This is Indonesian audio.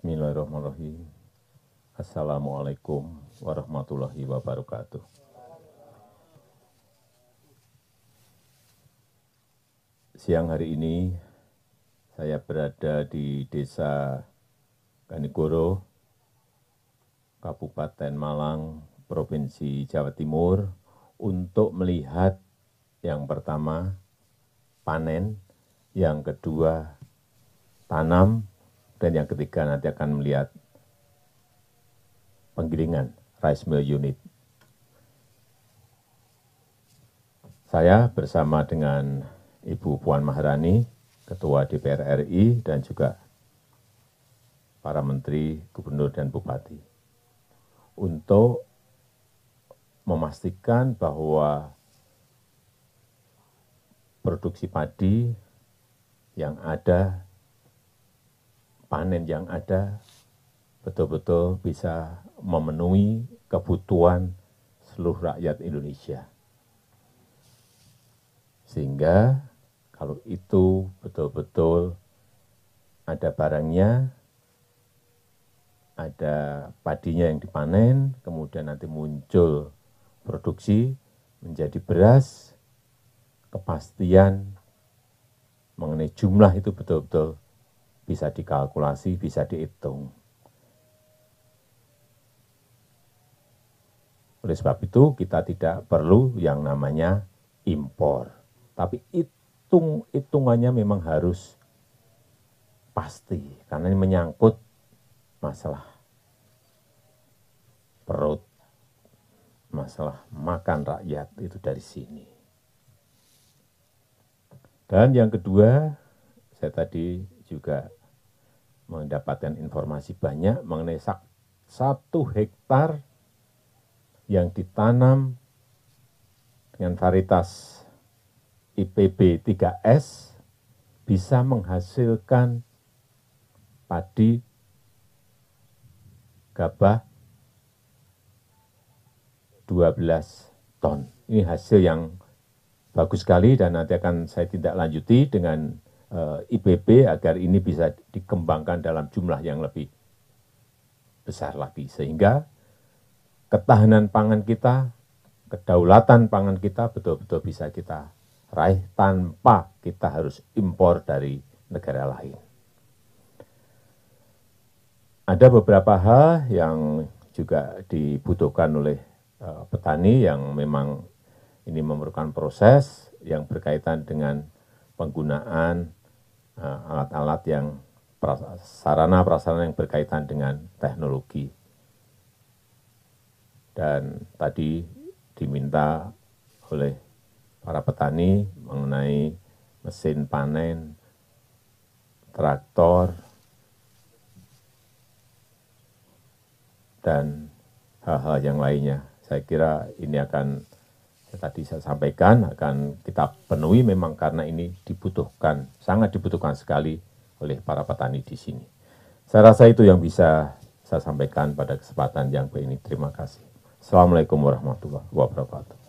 Bismillahirrahmanirrahim. Assalamualaikum warahmatullahi wabarakatuh. Siang hari ini saya berada di Desa Kanigoro, Kabupaten Malang, Provinsi Jawa Timur, untuk melihat yang pertama panen, yang kedua tanam, dan yang ketiga nanti akan melihat penggilingan rice mill unit. Saya bersama dengan Ibu Puan Maharani, Ketua DPR RI, dan juga para menteri, gubernur, dan bupati, untuk memastikan bahwa produksi padi yang ada, panen yang ada, betul-betul bisa memenuhi kebutuhan seluruh rakyat Indonesia. Sehingga kalau itu betul-betul ada barangnya, ada padinya yang dipanen, kemudian nanti muncul produksi menjadi beras, kepastian mengenai jumlah itu betul-betul bisa dikalkulasi, bisa dihitung. Oleh sebab itu, kita tidak perlu yang namanya impor. Tapi itu hitung hitungannya memang harus pasti karena ini menyangkut masalah perut, masalah makan rakyat itu dari sini. Dan yang kedua, saya tadi juga mendapatkan informasi banyak mengenai satu hektar yang ditanam dengan varietas IPB 3S bisa menghasilkan padi gabah 12 ton. Ini hasil yang bagus sekali dan nanti akan saya tidak lanjuti dengan IPB agar ini bisa dikembangkan dalam jumlah yang lebih besar lagi. Sehingga ketahanan pangan kita, kedaulatan pangan kita betul-betul bisa kita raih tanpa kita harus impor dari negara lain. Ada beberapa hal yang juga dibutuhkan oleh uh, petani yang memang ini memerlukan proses yang berkaitan dengan penggunaan eh, alat-alat uh, yang sarana-prasarana yang berkaitan dengan teknologi. Dan tadi diminta oleh para petani mengenai mesin panen, traktor, dan hal-hal yang lainnya. Saya kira ini akan tadi saya sampaikan akan kita penuhi memang karena ini dibutuhkan, sangat dibutuhkan sekali oleh para petani di sini. Saya rasa itu yang bisa saya sampaikan pada kesempatan yang ini. Terima kasih. Assalamualaikum warahmatullahi wabarakatuh.